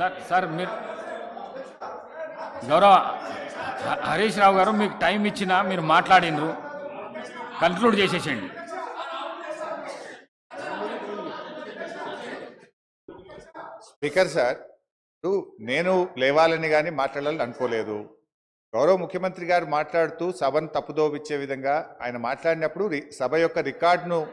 Sir sir మీరు గౌరవ హరీష్ రావు గారు మీకు టైం ఇచ్చినా మీరు మాట్లాడినరు. కన్క్లూడ్ చేసేసేయండి. స్పీకర్ సార్ నేను లేవాలని కానీ మాట్లాడాలని అనుకోలేదు. గౌరవ ముఖ్యమంత్రి గారు మాట్లాడుతూ సభను తప్పుదోవిచ్చే విధంగా ఆయన మాట్లాడినప్పుడు రి- సభ యొక్క రికార్డును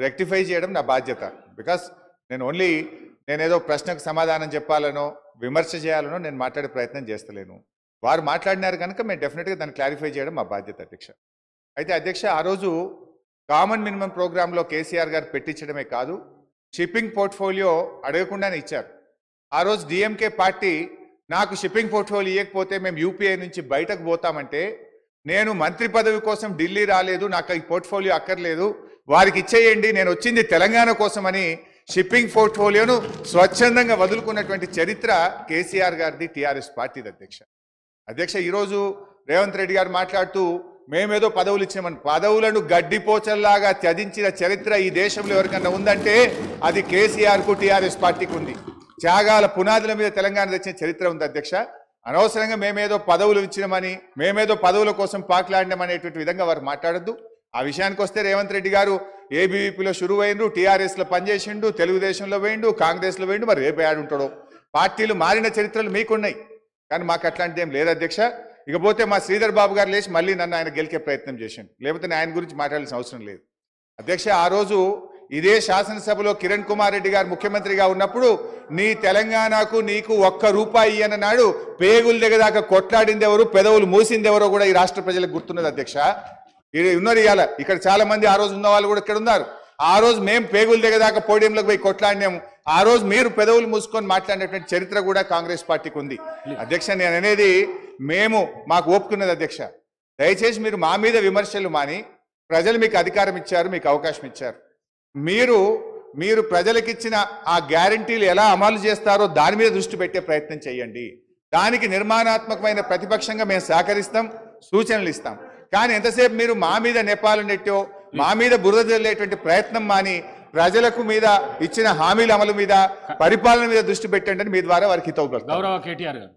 రెక్టిఫై చేయడం నా బాధ్యత. బికాస్ నేను ఓన్లీ నేనేదో ప్రశ్నకు సమాధానం చెప్పాలనో విమర్శ చేయాలనో నేను మాట్లాడే ప్రయత్నం చేస్తలేను. వారు మాట్లాడినారు కనుక మేము డెఫినెట్గా దాన్ని క్లారిఫై చేయడం మా బాధ్యత అధ్యక్ష. అయితే అధ్యక్ష ఆ రోజు కామన్ మినిమం ప్రోగ్రాంలో కేసీఆర్ గారు పెట్టించడమే కాదు షిప్పింగ్ పోర్ట్ఫోలియో అడగకుండానే ఇచ్చారు. ఆ రోజు డిఎంకే పార్టీ నాకు షిప్పింగ్ పోర్ట్ఫోలియో ఇవ్వకపోతే మేము యూపీఐ నుంచి బయటకు పోతామంటే నేను మంత్రి పదవి కోసం ఢిల్లీ రాలేదు నాకు ఈ పోర్ట్ఫోలియో అక్కర్లేదు వారికి ఇచ్చేయండి నేను వచ్చింది తెలంగాణ కోసమని షిప్పింగ్ పోర్ట్ఫోలియోను స్వచ్ఛందంగా వదులుకున్నటువంటి చరిత్ర కేసీఆర్ గారిది టీఆర్ఎస్ పార్టీది అధ్యక్ష. అధ్యక్ష ఈరోజు రేవంత్ రెడ్డి గారు మాట్లాడుతూ మేమేదో పదవులు ఇచ్చామని పదవులను గడ్డిపోచల్లాగా త్యజించిన చరిత్ర ఈ దేశంలో ఎవరికన్నా ఉందంటే అది కేసీఆర్కు టీఆర్ఎస్ పార్టీకి ఉంది. త్యాగాల పునాదుల మీద తెలంగాణ తెచ్చిన చరిత్ర ఉంది అధ్యక్ష. అనవసరంగా మేమేదో పదవులు ఇచ్చినామని మేమేదో పదవుల కోసం పాకులాడినామనేటువంటి విధంగా వారు మాట్లాడద్దు. ఆ విషయానికి వస్తే రేవంత్ రెడ్డి గారు ఏబీవీపీలో షురువు అయిండు టీఆర్ఎస్లో పనిచేసిండు తెలుగుదేశంలో వేయండు కాంగ్రెస్లో వేయండు మరి రేపు ఉంటాడో? పార్టీలు మారిన చరిత్రలు మీకున్నాయి. కానీ మాకు అట్లాంటిది ఏం లేదు అధ్యక్ష. ఇకపోతే మా శ్రీధర్ బాబు గారు లేచి మళ్ళీ నన్ను ఆయన గెలికే ప్రయత్నం చేసిండు. లేకపోతే నేను ఆయన గురించి మాట్లాడాల్సిన అవసరం లేదు. అధ్యక్ష ఆ రోజు ఇదే శాసనసభలో కిరణ్ కుమార్ రెడ్డి గారు ముఖ్యమంత్రిగా ఉన్నప్పుడు నీ తెలంగాణకు నీకు ఒక్క రూపాయి అన్నాడు పేగులు దాకా కొట్లాడింది ఎవరు పెదవులు మూసింది ఎవరో కూడా ఈ రాష్ట్ర ప్రజలకు గుర్తున్నది అధ్యక్ష. ఉన్నారు ఇవాళ ఇక్కడ చాలా మంది ఆ రోజు ఉన్న వాళ్ళు కూడా ఇక్కడ ఉన్నారు. ఆ రోజు మేము పేగులు దిగదాకా పోడియంలోకి పోయి కొట్లాడినాము. ఆ రోజు మీరు పెదవులు మూసుకొని మాట్లాడినటువంటి చరిత్ర కూడా కాంగ్రెస్ పార్టీకి ఉంది. అధ్యక్ష నేను అనేది మేము మాకు ఒప్పుకున్నది అధ్యక్ష. దయచేసి మీరు మా మీద విమర్శలు మాని ప్రజలు మీకు అధికారం ఇచ్చారు మీకు అవకాశం ఇచ్చారు. మీరు మీరు ప్రజలకిచ్చిన ఆ గ్యారంటీలు ఎలా అమలు చేస్తారో దాని మీద దృష్టి పెట్టే ప్రయత్నం చేయండి. దానికి నిర్మాణాత్మకమైన ప్రతిపక్షంగా మేము సహకరిస్తాం సూచనలు ఇస్తాం. కానీ ఎంతసేపు మీరు మా మీద నెపాలు నెట్టో మా మీద బురద జల్లేటువంటి ప్రయత్నం మాని ప్రజలకు మీద ఇచ్చిన హామీల అమలు మీద పరిపాలన మీద దృష్టి పెట్టండి అని మీ ద్వారా వారికి హితవు గౌరవ కేటీఆర్ గారు.